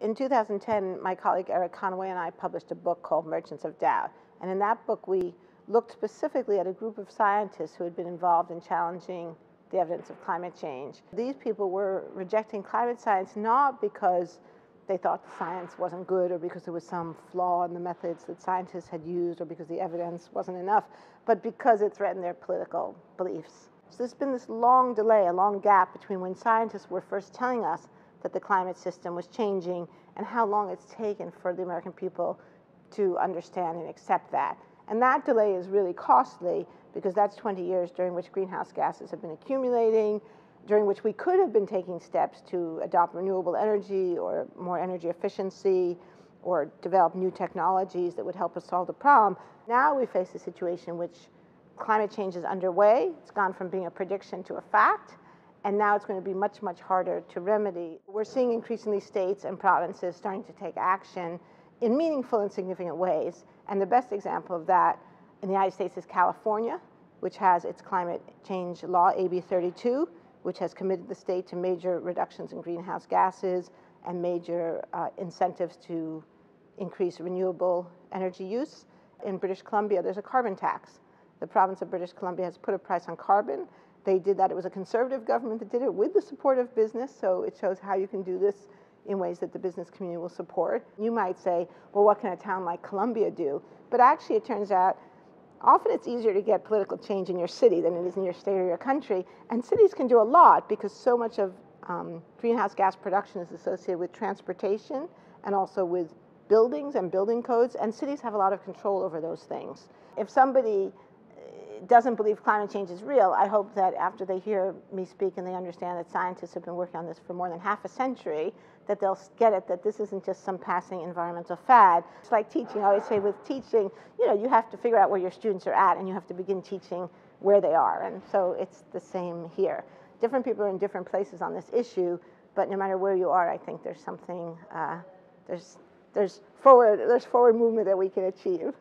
In 2010, my colleague Erik Conway and I published a book called Merchants of Doubt. And in that book, we looked specifically at a group of scientists who had been involved in challenging the evidence of climate change. These people were rejecting climate science not because they thought the science wasn't good or because there was some flaw in the methods that scientists had used or because the evidence wasn't enough, but because it threatened their political beliefs. So there's been this long delay, a long gap between when scientists were first telling us that the climate system was changing and how long it's taken for the American people to understand and accept that. And that delay is really costly because that's 20 years during which greenhouse gases have been accumulating, during which we could have been taking steps to adopt renewable energy or more energy efficiency or develop new technologies that would help us solve the problem. Now we face a situation in which climate change is underway. It's gone from being a prediction to a fact and now it's going to be much, much harder to remedy. We're seeing increasingly states and provinces starting to take action in meaningful and significant ways. And the best example of that in the United States is California, which has its climate change law, AB 32, which has committed the state to major reductions in greenhouse gases and major uh, incentives to increase renewable energy use. In British Columbia, there's a carbon tax. The province of British Columbia has put a price on carbon they did that. It was a conservative government that did it with the support of business, so it shows how you can do this in ways that the business community will support. You might say, well, what can a town like Columbia do? But actually, it turns out often it's easier to get political change in your city than it is in your state or your country. And cities can do a lot because so much of um, greenhouse gas production is associated with transportation and also with buildings and building codes, and cities have a lot of control over those things. If somebody doesn't believe climate change is real, I hope that after they hear me speak and they understand that scientists have been working on this for more than half a century, that they'll get it that this isn't just some passing environmental fad. It's like teaching. I always say with teaching, you know, you have to figure out where your students are at and you have to begin teaching where they are. And so it's the same here. Different people are in different places on this issue, but no matter where you are, I think there's something, uh, there's, there's, forward, there's forward movement that we can achieve.